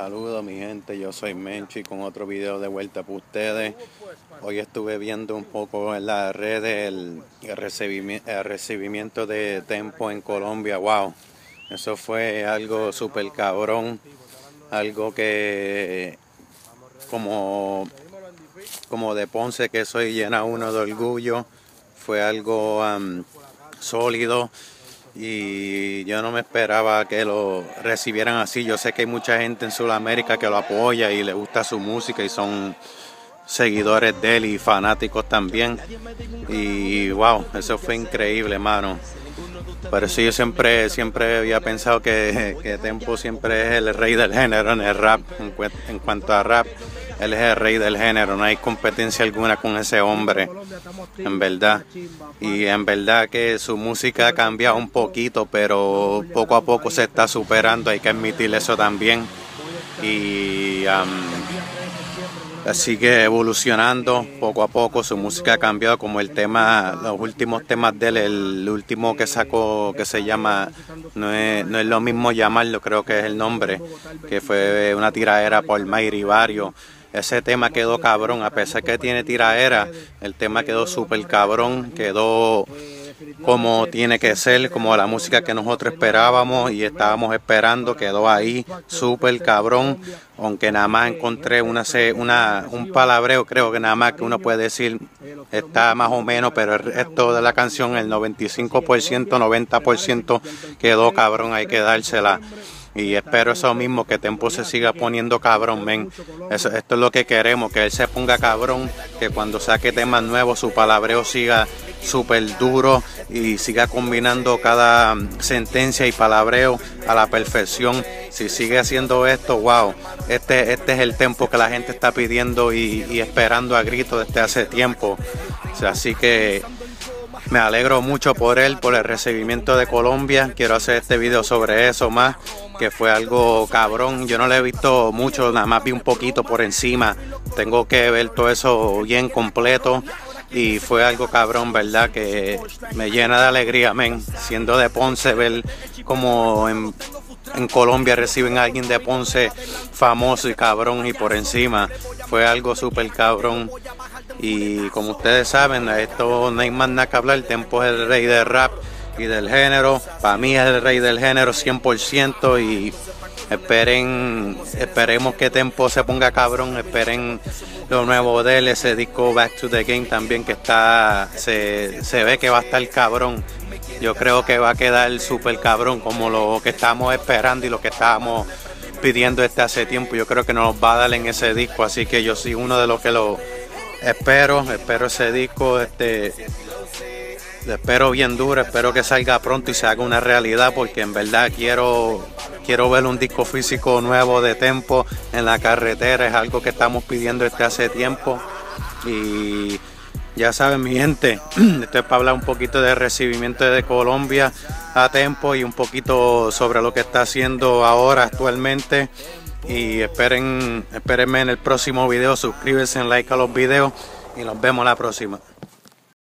Saludos mi gente, yo soy Menchi con otro video de vuelta para ustedes. Hoy estuve viendo un poco en la red el, recibimiento, de Tempo en Colombia. Wow, eso fue algo súper cabrón, algo que como, como de Ponce que soy llena uno de orgullo, fue algo sólido y yo no me esperaba que lo recibieran así. Yo sé que hay mucha gente en Sudamérica que lo apoya y le gusta su música y son seguidores de él y fanáticos también. Y wow, eso fue increíble, hermano. Por eso yo siempre, siempre había pensado que, que Tempo siempre es el rey del género en el rap, en cuanto a rap. Él es el rey del género, no hay competencia alguna con ese hombre, en verdad. Y en verdad que su música ha cambiado un poquito, pero poco a poco se está superando, hay que admitir eso también. Y sigue evolucionando poco a poco, su música ha cambiado como el tema, los últimos temas de él, el último que sacó que se llama, no es, no es lo mismo llamarlo, creo que es el nombre, que fue una tiradera por Mayri Vario ese tema quedó cabrón, a pesar que tiene tiraera, el tema quedó súper cabrón, quedó como tiene que ser, como la música que nosotros esperábamos y estábamos esperando, quedó ahí súper cabrón, aunque nada más encontré una, una, un palabreo, creo que nada más que uno puede decir, está más o menos, pero el resto de la canción, el 95%, 90% quedó cabrón, hay que dársela. Y espero eso mismo, que Tempo se siga poniendo cabrón, men. esto es lo que queremos, que él se ponga cabrón, que cuando saque temas nuevos su palabreo siga súper duro y siga combinando cada sentencia y palabreo a la perfección. Si sigue haciendo esto, wow, este, este es el tempo que la gente está pidiendo y, esperando a gritos desde hace tiempo. así que me alegro mucho por él, por el recibimiento de Colombia. Quiero hacer este video sobre eso más, que fue algo cabrón. Yo no lo he visto mucho, nada más vi un poquito por encima. Tengo que ver todo eso bien completo. Y fue algo cabrón, ¿verdad? Que me llena de alegría, men. Siendo de Ponce, ver como en, en Colombia reciben a alguien de Ponce famoso y cabrón y por encima. Fue algo súper cabrón. Y como ustedes saben, esto no hay más nada que hablar, el Tempo es el rey del rap y del género. Para mí es el rey del género 100% y esperen, esperemos que Tempo se ponga cabrón, esperen lo nuevo de él, ese disco Back to the Game también que está, se, se ve que va a estar cabrón. Yo creo que va a quedar súper cabrón como lo que estamos esperando y lo que estábamos pidiendo este hace tiempo. Yo creo que nos va a dar en ese disco, así que yo soy uno de los que lo espero, espero ese disco, este, espero bien duro, espero que salga pronto y se haga una realidad porque en verdad quiero, quiero ver un disco físico nuevo de Tempo en la carretera, es algo que estamos pidiendo este hace tiempo. Y ya saben mi gente, esto es para hablar un poquito de recibimiento de Colombia a Tempo y un poquito sobre lo que está haciendo ahora actualmente y esperen, espérenme en el próximo video, suscríbanse, like a los videos y nos vemos la próxima.